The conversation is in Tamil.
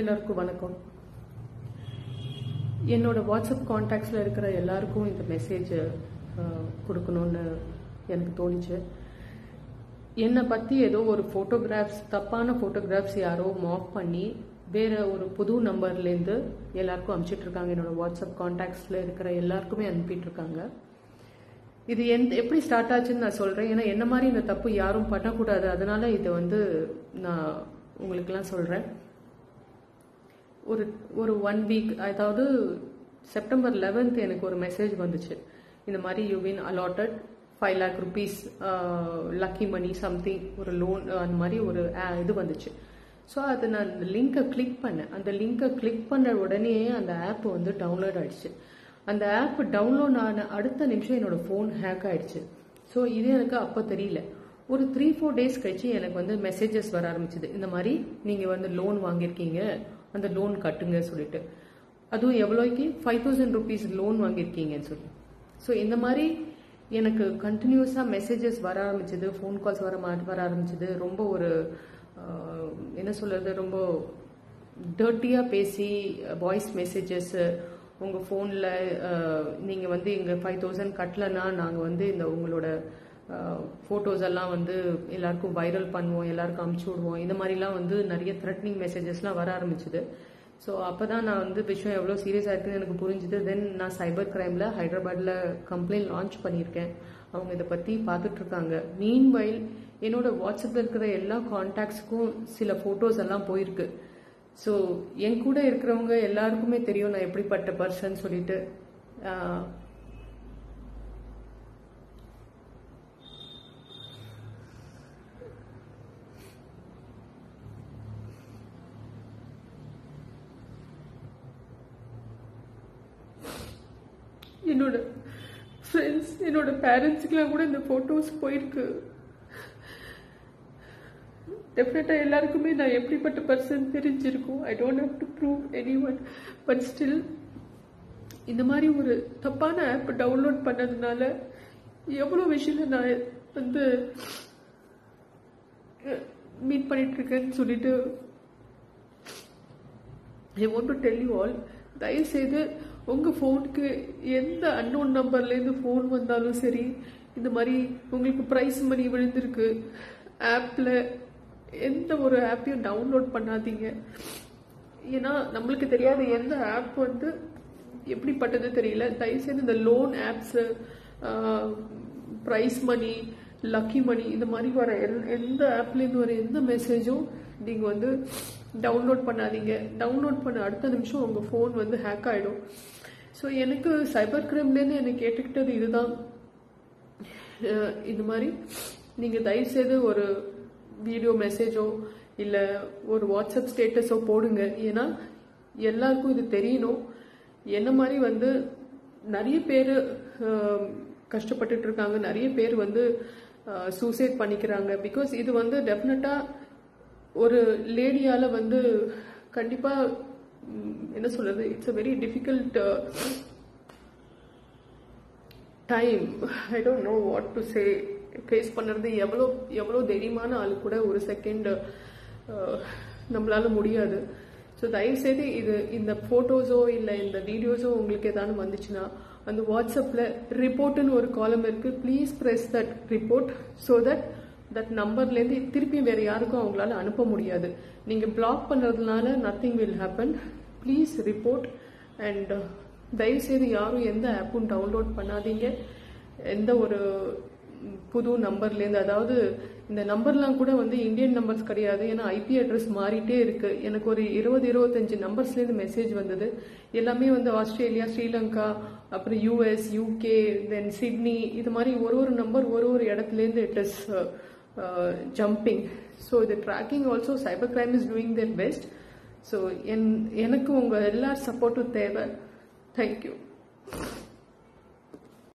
எல்லாருக்கும் வணக்கம். என்னோட வாட்ஸ்அப் காண்டாக்ட்ஸில் இருக்கிற எல்லாருக்கும் இந்த மெசேஜ் கொடுக்கணும்னு எனக்கு தோணுச்சு. என்னை பற்றி ஏதோ ஒரு ஃபோட்டோகிராஃப்ஸ் தப்பான ஃபோட்டோகிராஃப்ஸ் யாரோ மாஃப் பண்ணி வேற ஒரு புது நம்பர்லேருந்து எல்லாருக்கும் அனுப்பிச்சிட்டு இருக்காங்க என்னோட வாட்ஸ்அப் காண்டாக்ட்ஸில் இருக்கிற எல்லாருக்குமே அனுப்பிட்டு இருக்காங்க இது எந்த எப்படி ஸ்டார்ட் ஆச்சுன்னு நான் சொல்கிறேன் ஏன்னா என்ன மாதிரி இந்த தப்பு யாரும் பண்ணக்கூடாது. அதனால இதை வந்து நான் உங்களுக்கெல்லாம் சொல்கிறேன் ஒரு ஒரு ஒன் வீக் அதாவது செப்டம்பர் லெவன்த் எனக்கு ஒரு மெசேஜ் வந்துச்சு. இந்த மாதிரி you been allotted five lakh rupees lucky money something ஒரு லோன் uh, அந்த மாதிரி ஒரு uh, இது வந்துச்சு. ஸோ அது நான் அந்த லிங்கை கிளிக் பண்ணேன். அந்த லிங்கை கிளிக் பண்ண உடனே அந்த ஆப் வந்து டவுன்லோட் ஆயிடுச்சு. அந்த ஆப் டவுன்லோட் ஆன அடுத்த நிமிஷம் என்னோட ஃபோன் ஹேக் ஆயிடுச்சு. ஸோ இது எனக்கு அப்போ தெரியல. ஒரு த்ரீ ஃபோர் டேஸ் கழிச்சு எனக்கு வந்து மெசேஜஸ் வர ஆரம்பிச்சது. இந்த மாதிரி நீங்கள் வந்து லோன் வாங்கியிருக்கீங்க. அந்த லோன் கட்டுங்க சொல்லிட்டு. அதுவும் எவ்வளோக்கு? ஃபைவ் தௌசண்ட் ருபீஸ் லோன் வாங்கியிருக்கீங்கன்னு சொல்லி. ஸோ இந்த மாதிரி எனக்கு கண்டினியூஸாக மெசேஜஸ் வர ஆரம்பிச்சது ஃபோன் கால்ஸ் வர மா- வர ஆரம்பிச்சது. ரொம்ப ஒரு என்ன சொல்கிறது ரொம்ப டர்ட்டியாக பேசி வாய்ஸ் மெசேஜஸ்ஸு உங்கள் ஃபோனில் நீங்கள் வந்து இங்கே ஃபைவ் தௌசண்ட் கட்டலைன்னா நாங்கள் வந்து இந்த உங்களோட ஃபோட்டோஸ் எல்லாம் வந்து எல்லாருக்கும் வைரல் பண்ணுவோம் எல்லாருக்கும் அமுச்சு விடுவோம். இந்த மாதிரிலாம் வந்து நிறைய த்ரெட்னிங் மெசேஜஸ்லாம் வர ஆரம்பிச்சுது. ஸோ அப்போ தான் நான் வந்து விஷயம் எவ்வளோ சீரியஸாக இருக்குன்னு எனக்கு புரிஞ்சுது. தென் நான் சைபர் கிரைமில் ஹைதராபாத்தில் கம்ப்ளைண்ட் லான்ச் பண்ணியிருக்கேன். அவங்க இதை பற்றி பார்த்துட்ருக்காங்க. மீன் வைல் என்னோட வாட்ஸ்அப்பில் இருக்கிற எல்லா காண்டாக்ட்ஸ்க்கும் சில ஃபோட்டோஸ் எல்லாம் போயிருக்கு. ஸோ என் கூட இருக்கிறவங்க எல்லாருக்குமே தெரியும் நான் எப்படிப்பட்ட பர்சன் சொல்லிட்டு. என்னோட ஃப்ரெண்ட்ஸ் என்னோட பேரண்ட்ஸுக்கெல்லாம் கூட இந்த ஃபோட்டோஸ் போயிருக்கு. டெஃபினட்டாக எல்லாருக்குமே நான் எப்படிப்பட்ட பர்சன் தெரிஞ்சிருக்கும்? I don't have to prove anyone but still இந்த மாதிரி ஒரு தப்பான ஆப் டவுன்லோட் பண்ணதுனால எவ்வளோ விஷயத்தை நான் வந்து மீட் பண்ணிட்டு இருக்கேன்னு சொல்லிட்டு I want to tell you all தயவுசெய்து உங்கள் ஃபோனுக்கு எந்த அன்னோன் நம்பர்லேருந்து ஃபோன் வந்தாலும் சரி இந்த மாதிரி உங்களுக்கு ப்ரைஸ் மணி விழுந்திருக்கு ஆப்பில் எந்த ஒரு ஆப்பையும் டவுன்லோட் பண்ணாதீங்க. ஏன்னா நம்மளுக்கு தெரியாத எந்த ஆப் வந்து எப்படிப்பட்டது தெரியல. தயவுசெய்து இந்த loan apps prize money lucky money இந்த மாதிரி வர எந்த ஆப்லேருந்து வர எந்த மெசேஜும் நீங்கள் வந்து டவுன்லோட் பண்ணாதீங்க. டவுன்லோட் பண்ண அடுத்த நிமிஷம் உங்கள் ஃபோன் வந்து ஹேக் ஆகிடும் ஸோ எனக்கு சைபர் கிரைம்லேருந்து எனக்கு கேட்டுக்கிட்டது இதுதான். இது மாதிரி நீங்கள் தயவுசெய்து ஒரு வீடியோ மெசேஜோ இல்லை ஒரு வாட்ஸ்அப் ஸ்டேட்டஸோ போடுங்க. ஏன்னா எல்லாருக்கும் இது தெரியணும். என்ன மாதிரி வந்து நிறைய பேர் கஷ்டப்பட்டுட்டு இருக்காங்க. நிறைய பேர் வந்து சூசைட் பண்ணிக்கிறாங்க. பிகாஸ் இது வந்து டெஃபினட்டாக ஒரு லேடியால வந்து கண்டிப்பா என்ன சொல்றது it's a very difficult time I don't know what to say face பண்ணுறது எவ்வளோ எவ்வளோ தைரியமான ஆள் கூட ஒரு செகண்ட் uh, நம்மளால முடியாது. ஸோ தயவுசெய்து இது இந்த ஃபோட்டோஸோ இல்லை இந்த வீடியோஸோ உங்களுக்கு ஏதாவது வந்துச்சுன்னா அந்த வாட்ஸ்அப்பில் ரிப்போர்ட்டுன்னு ஒரு காலம் இருக்கு. Please press that report so that that நம்பர்லேருந்து திருப்பி வேற யாருக்கும் அவங்களால அனுப்ப முடியாது. நீங்கள் பிளாக் பண்ணுறதுனால nothing will happen please report and தயவுசெய்து யாரும் எந்த ஆப்பும் டவுன்லோட் பண்ணாதீங்க. எந்த ஒரு புது நம்பர்லேருந்து அதாவது இந்த நம்பர்லாம் கூட வந்து இந்தியன் நம்பர்ஸ் கிடையாது. ஏன்னா ஐபி அட்ரஸ் மாறிட்டே இருக்கு. எனக்கு ஒரு இருபது இருபத்தஞ்சு நம்பர்ஸ்லேருந்து மெசேஜ் வந்தது. எல்லாமே வந்து ஆஸ்திரேலியா ஸ்ரீலங்கா அப்புறம் யூஎஸ் யூகே தென் சிட்னி இது மாதிரி ஒரு ஒரு நம்பர் ஒரு ஒரு இடத்துலேருந்து இட் இஸ் ஜம்பிங் ஸோ இது tracking also cyber crime is doing their best so என் எனக்கு உங்கள் எல்லார் சப்போர்ட்டும் தேவை தேங்க்யூ